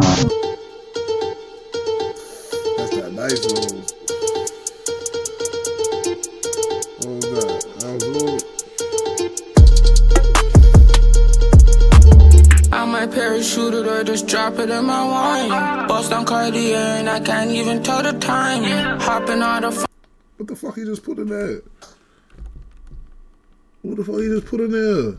That's that nice rose. What was that? That was I might parachute it or just drop it in my wine. Bust on Cartier and I can't even tell the time. Hopping out of What the fuck he just put in there? What the fuck he just put in there?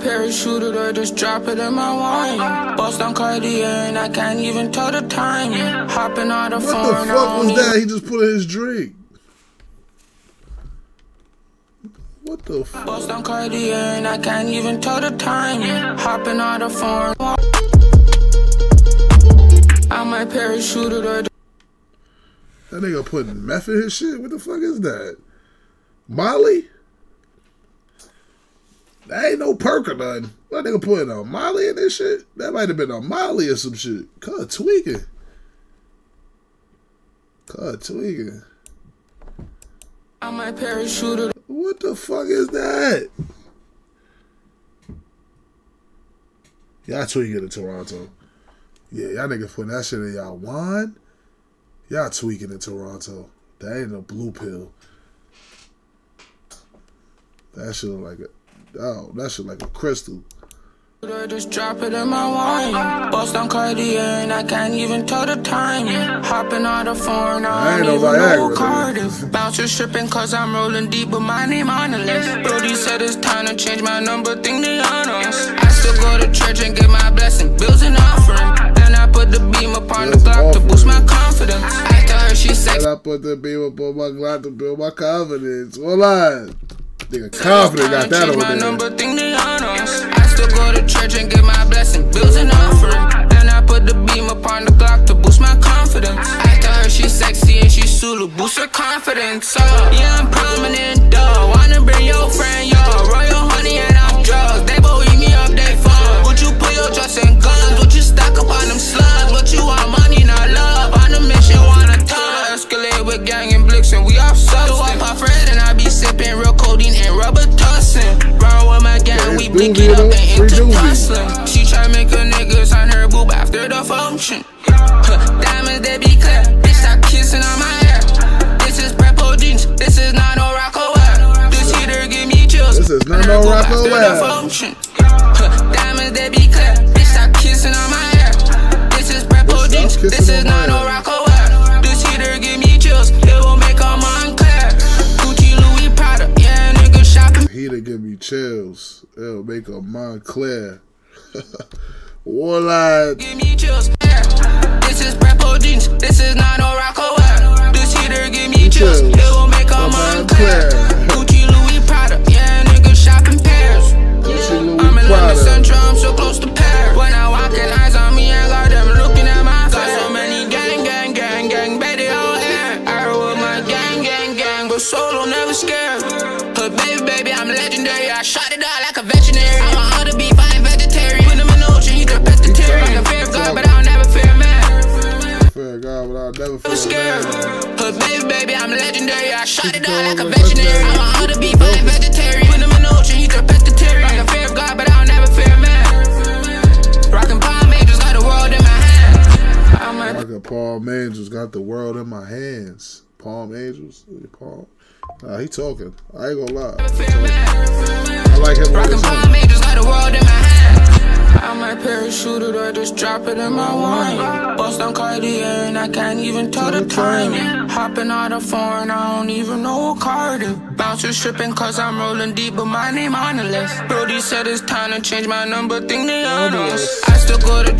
Parachute it or just drop it in my wine. Bust on Cartier and I can't even tell the time. Hopping out of What the fuck was that? He just put in his drink. What the fuck? Bust on Cartier and I can't even tell the time. Hopping out of phone. I might parachute it or That nigga putting meth in his shit? What the fuck is that? Molly? That ain't no perk or nothing. That nigga putting a Molly in this shit? That might have been a Molly or some shit. Cut tweaking. Cut tweaking. I might parachute. What the fuck is that? Y'all tweaking in Toronto. Yeah, y'all niggas putting that shit in y'all wine. Y'all tweaking in Toronto. That ain't a blue pill. That shit look like a oh, that shit like a crystal. Just drop it in my wine. Bust on Cartier and I can't even tell the time. Hopping out the foreign, I I ain't even know Cardiff. Bouncer stripping cause I'm rolling deep, but my name on the list. Brody said it's time to change my number, think they on us. I still go to church and get my blessing, bills and offering. Then I put the beam upon the Glock to boost my confidence. After her she said. I put the beam upon my Glock to build my confidence. Hold on. Confident got that on there. number, think they on us. I still go to church and get my blessing, bills and offering. Then I put the beam upon the Glock to boost my confidence. Tell her she's sexy and she's Sulu, boost her confidence. Uh, yeah, I'm prominent. Gang and blicks and we off substance. Do I pop Fred and I be sipping real codeine and rubber tussin'. Round with my gang, we blink it up and into tussling. She try make a nigga sign her boob after the function. Huh, Diamonds, they be clear. Bitch, stop kissing on my hair. This is Prepo jeans. This is not no Rocawear. This heater give me chills. This is not no Rocawear. Huh, Diamonds, they be clear. Bitch, stop kissing on my hair. This is Prepo jeans. This is not no chills. It'll make a Moncler. Warlord. give me chills. This is Prepo jeans. This is not no Rocco. This heater give me chills. It will make a A Moncler. Shot it out like a veterinary. I'm a hunter beef, I ain't vegetarian. Put him in the ocean, he's a pescatarian. I'm a fear of God, but I'll never fear man. Rockin' palm angels, got the world in my hand. I'm a Like a Palm Angels got the world in my hands. Palm Angels? Palm? Nah, he talking. I ain't gonna lie. I like him parachute it or just drop it in my wine. Bust on Cartier and I can't even tell the time. Hopping out of foreign, I don't even know what card it. Bouncer stripping cause I'm rolling deep, but my name on the list. Brody said it's time to change my number, think they on us. I still go to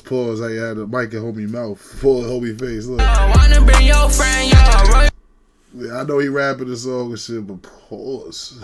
was pause. I had the mic in homie mouth. Full of homie face. Look. Wanna bring your friend, yo. Royal Yeah, I know he rapping the song and shit, but pause.